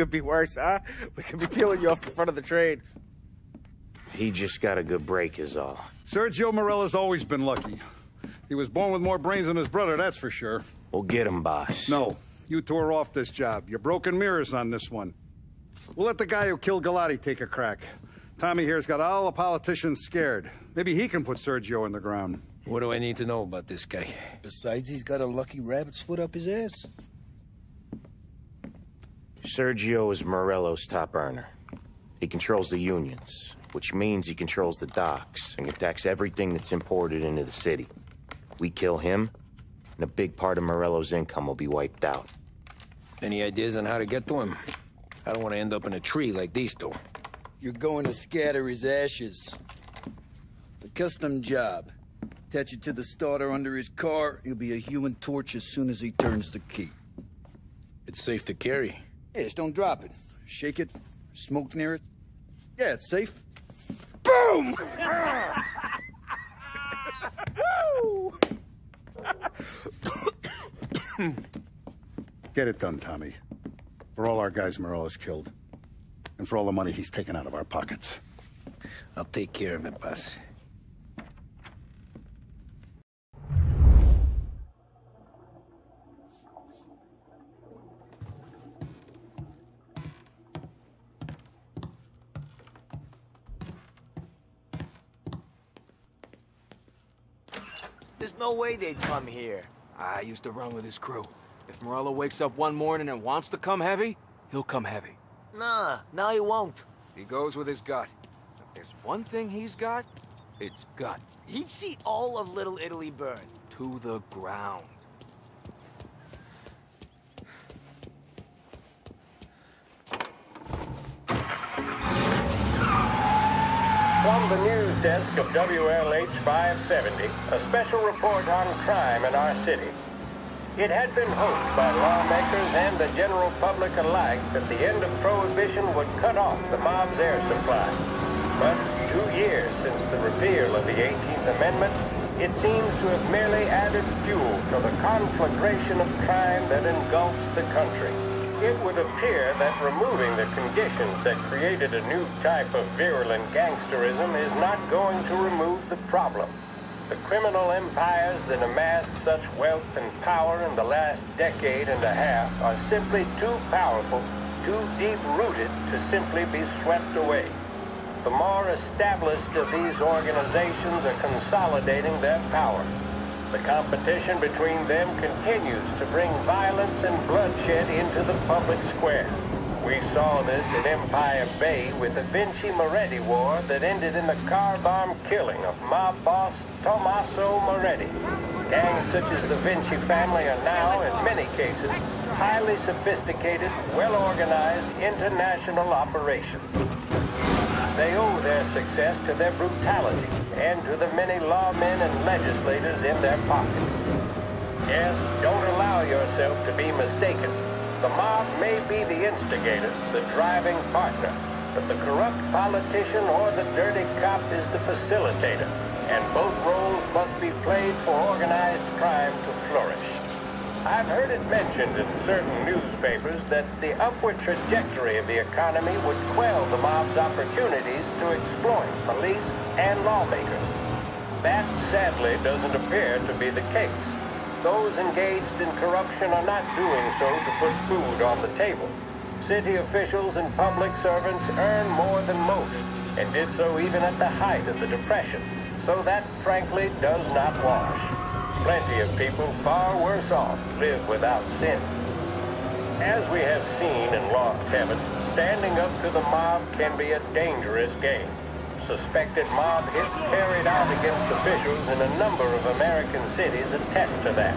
could be worse, huh? We could be peeling you off the front of the train. He just got a good break, is all. Sergio Morello's always been lucky. He was born with more brains than his brother, that's for sure. We'll get him, boss. No, you tore off this job. You're broken mirrors on this one. We'll let the guy who killed Galati take a crack. Tommy here's got all the politicians scared. Maybe he can put Sergio in the ground. What do I need to know about this guy? Besides, he's got a lucky rabbit's foot up his ass. Sergio is Morello's top earner. He controls the unions, which means he controls the docks and can tax everything that's imported into the city. We kill him, and a big part of Morello's income will be wiped out. Any ideas on how to get to him? I don't want to end up in a tree like these two. You're going to scatter his ashes. It's a custom job. Attach it to the starter under his car. He'll be a human torch as soon as he turns the key. It's safe to carry. Yeah, just don't drop it. Shake it, smoke near it. Yeah, it's safe. Boom! Get it done, Tommy. For all our guys Morello's killed. And for all the money he's taken out of our pockets. I'll take care of it, boss. Way they'd come here. I used to run with his crew. If Morello wakes up one morning and wants to come heavy, he'll come heavy. Nah, now he won't. He goes with his gut. If there's one thing he's got, it's gut. He'd see all of Little Italy burn. To the ground. From the news desk of WLH 570, a special report on crime in our city. It had been hoped by lawmakers and the general public alike that the end of Prohibition would cut off the mob's air supply. But two years since the repeal of the 18th Amendment, it seems to have merely added fuel to the conflagration of crime that engulfs the country. It would appear that removing the conditions that created a new type of virulent gangsterism is not going to remove the problem. The criminal empires that amassed such wealth and power in the last decade and a half are simply too powerful, too deep-rooted to simply be swept away. The more established of these organizations are consolidating their power. The competition between them continues to bring violence and bloodshed into the public square. We saw this in Empire Bay with the Vinci Moretti War that ended in the car bomb killing of mob boss Tommaso Moretti. Gangs such as the Vinci family are now, in many cases, highly sophisticated, well-organized international operations. They owe their success to their brutality and to the many lawmen and legislators in their pockets. Yes, don't allow yourself to be mistaken. The mob may be the instigator, the driving partner, but the corrupt politician or the dirty cop is the facilitator, and both roles must be played for organized crime to flourish. I've heard it mentioned in certain newspapers that the upward trajectory of the economy would quell the mob's opportunities to exploit police and lawmakers. That, sadly, doesn't appear to be the case. Those engaged in corruption are not doing so to put food on the table. City officials and public servants earn more than most, and did so even at the height of the Depression. So that, frankly, does not wash. Plenty of people far worse off live without sin. As we have seen in Lost Heaven, standing up to the mob can be a dangerous game. Suspected mob hits carried out against officials in a number of American cities attest to that.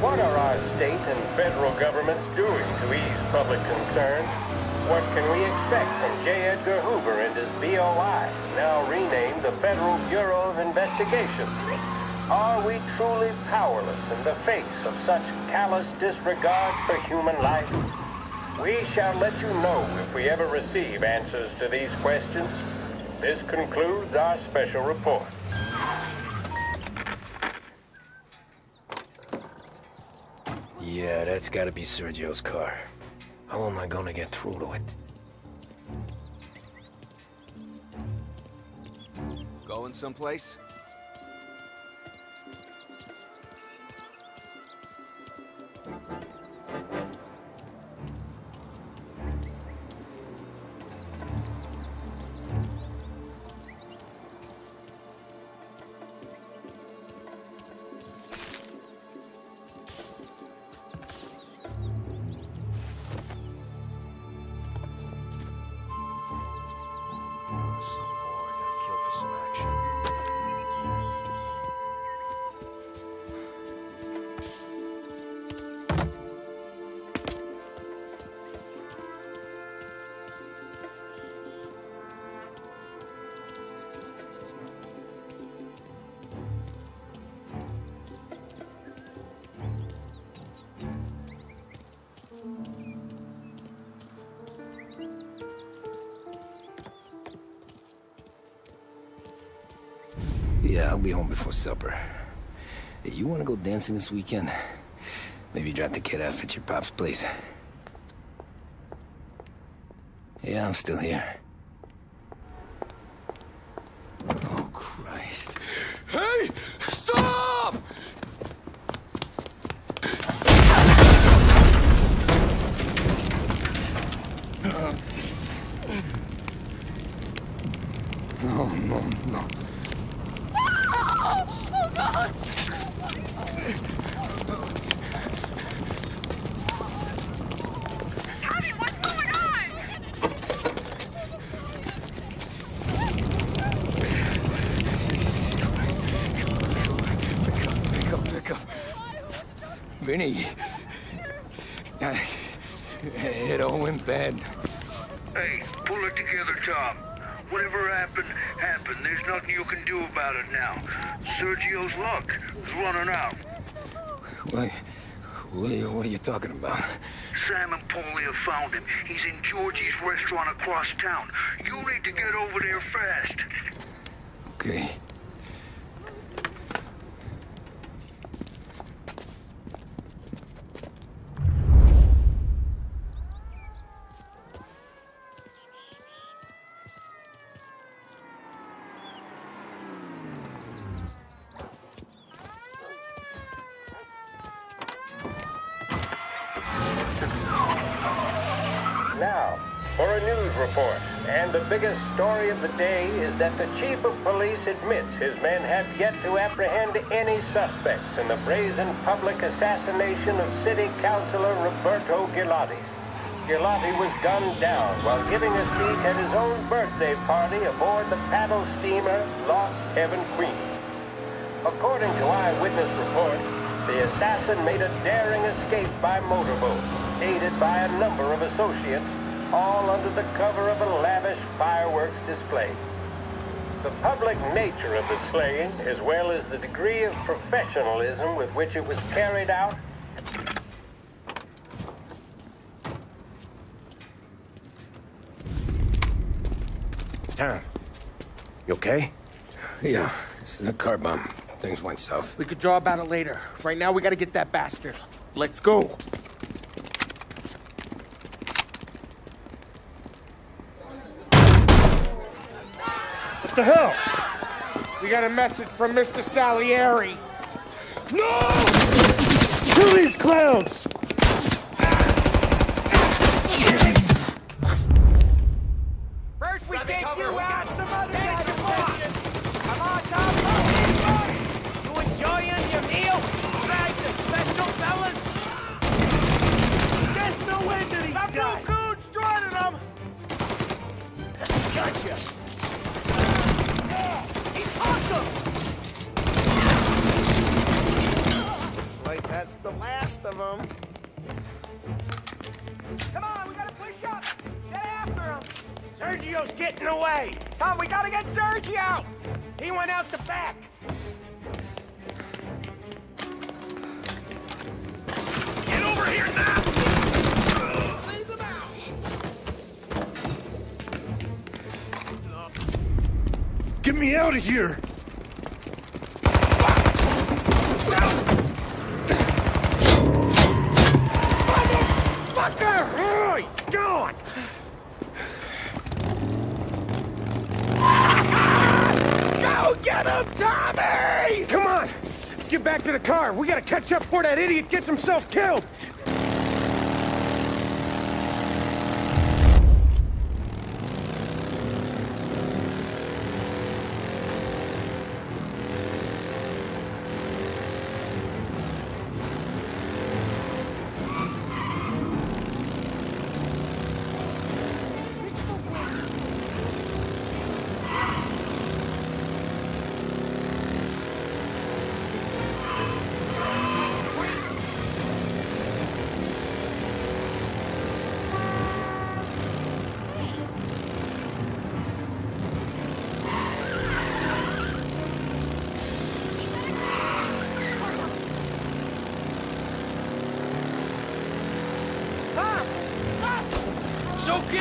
What are our state and federal governments doing to ease public concerns? What can we expect from J. Edgar Hoover and his BOI, now renamed the Federal Bureau of Investigation? Are we truly powerless in the face of such callous disregard for human life? We shall let you know if we ever receive answers to these questions. This concludes our special report. Yeah, that's gotta be Sergio's car. How am I gonna get through to it? Going someplace? Yeah, I'll be home before supper. Hey, you wanna go dancing this weekend? Maybe drop the kid off at your pop's place. Yeah, I'm still here. Oh, Christ. Hey! Stop! No, no, no. Pick up, pick up, pick up. Vinny. I- It all went bad. Hey, pull it together, Tom. Whatever happened, happened. There's nothing you can do about it now. Sergio's luck is running out. What, what, are you, what are you talking about? Sam and Paulie have found him. He's in Georgie's restaurant across town. You need to get over there fast. Okay. Now, for a news And the biggest story of the day is that the chief of police admits his men have yet to apprehend any suspects in the brazen public assassination of City Councilor Roberto Gilotti. Gilotti was gunned down while giving a speech at his own birthday party aboard the paddle steamer Lost Heaven Queen. According to eyewitness reports, the assassin made a daring escape by motorboat, aided by a number of associates, all under the cover of a lavish fireworks display. The public nature of the slaying, as well as the degree of professionalism with which it was carried out, Tom, you okay? Yeah, this is a car bomb. Things went south. We could draw about it later. Right now, we gotta get that bastard. Let's go. What the hell? We got a message from Mr. Salieri. No! Kill these clowns! Of them. Come on, we gotta push up! Get after him! Sergio's getting away! Tom, we gotta get Sergio! He went out the back! Get over here now! Leave them out! Get me out of here! Fucker! Oh, he's gone! Go get him, Tommy! Come on! Let's get back to the car. We gotta catch up before that idiot gets himself killed!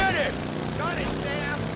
Get it! Got it, Sam!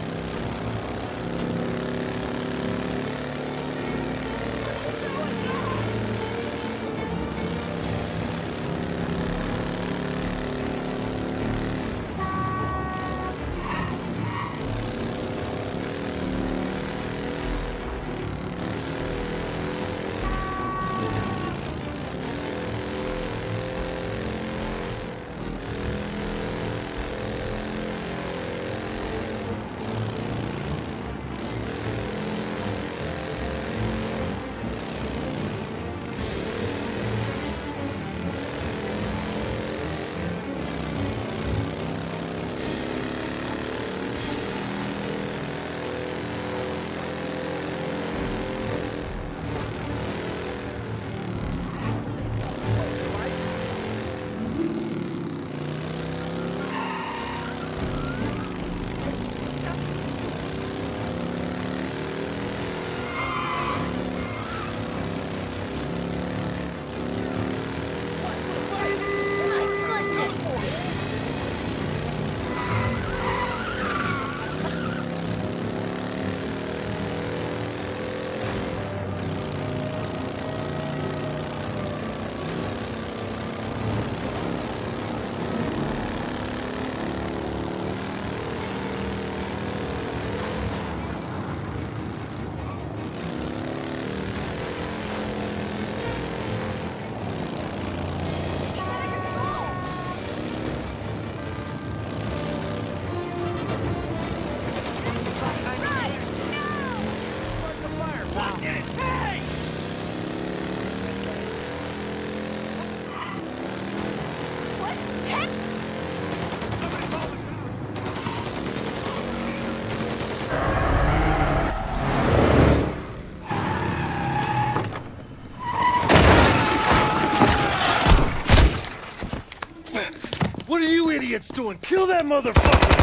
Are idiots doing? Kill that motherfucker!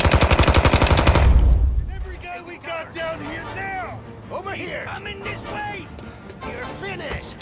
Every guy we got down here now! Over here! He's coming this way! You're finished!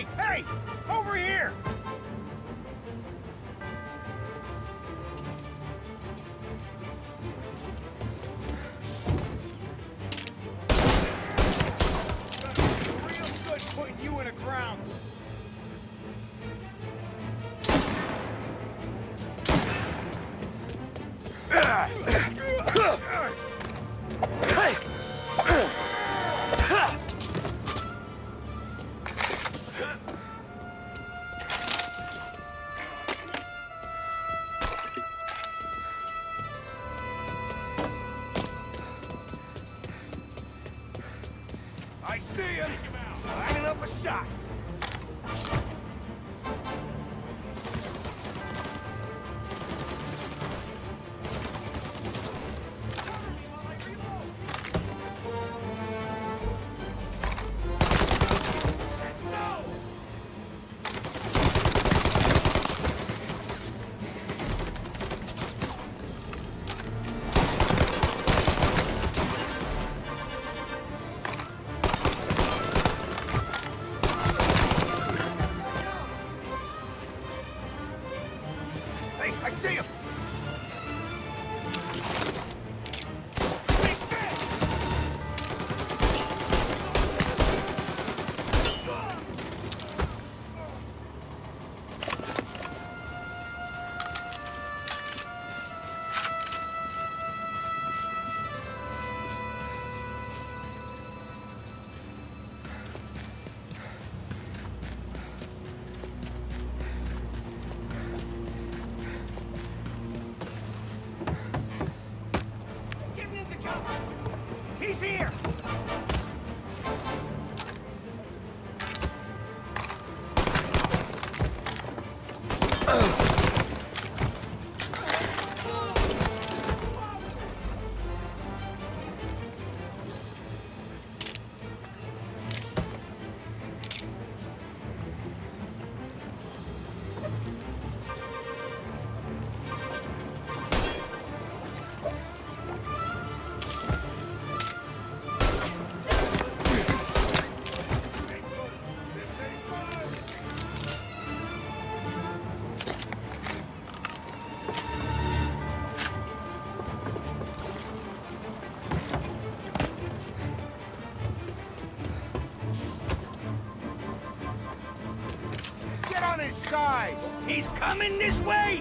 Hey, hey! Over here! side! He's coming this way!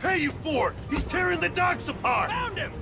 pay you for! He's tearing the docks apart! Found him!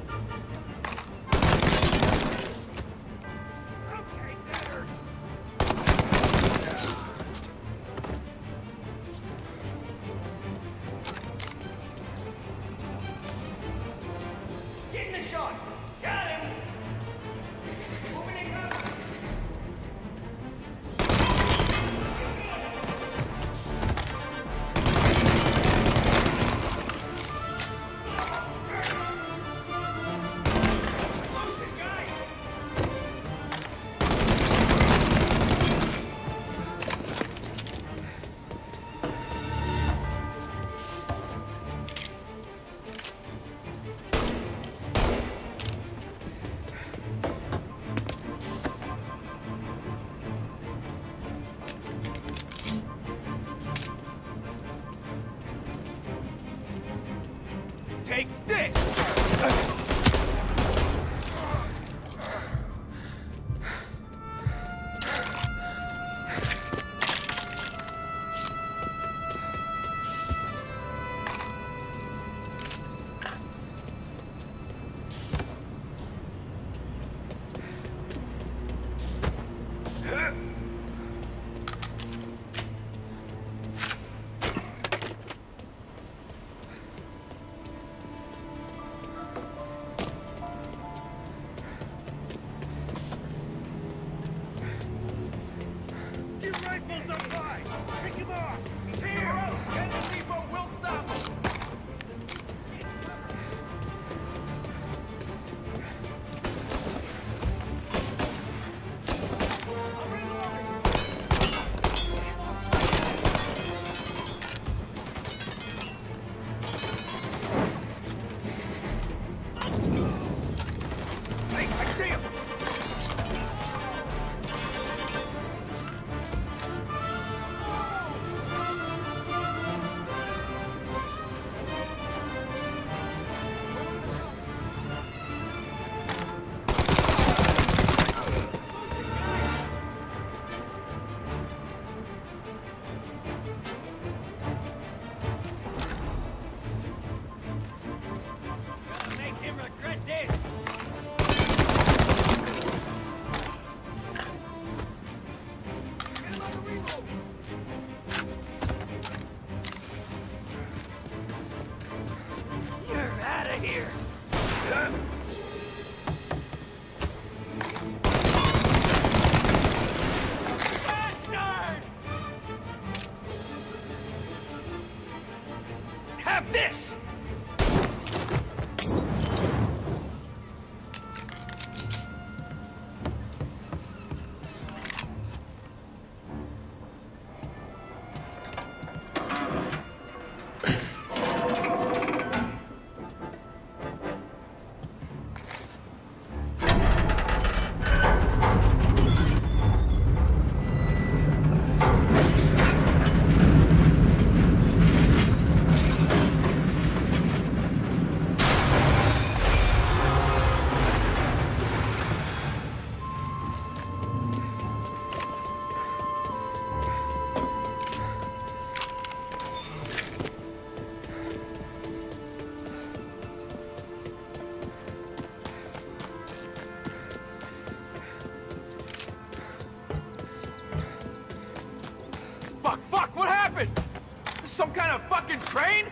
train?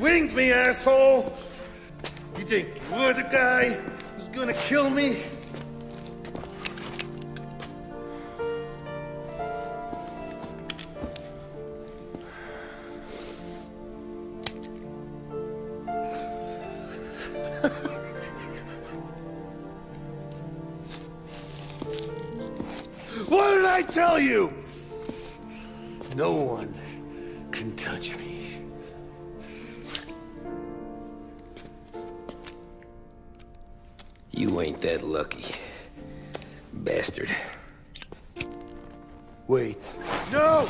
winged me, asshole! You think you're the guy who's gonna kill me? what did I tell you? No one can touch me. You ain't that lucky. Bastard. Wait. No!